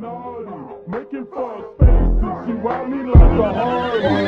naughty, making fuck faces. She wild me like a Harley.